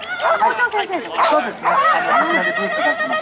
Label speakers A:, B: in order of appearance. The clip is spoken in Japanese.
A: 校長先生。
B: そうですね。